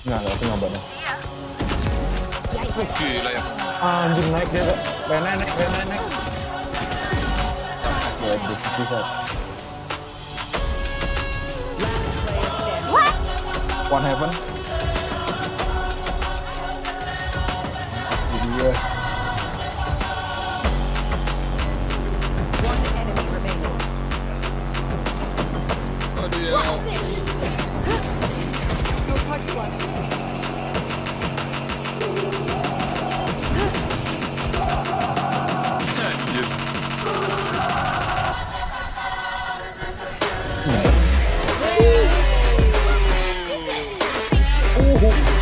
Nah, aku itu nyoba deh. Gila ya. Anjir naik dia, naik, naik. One Heaven. Dia. Oh.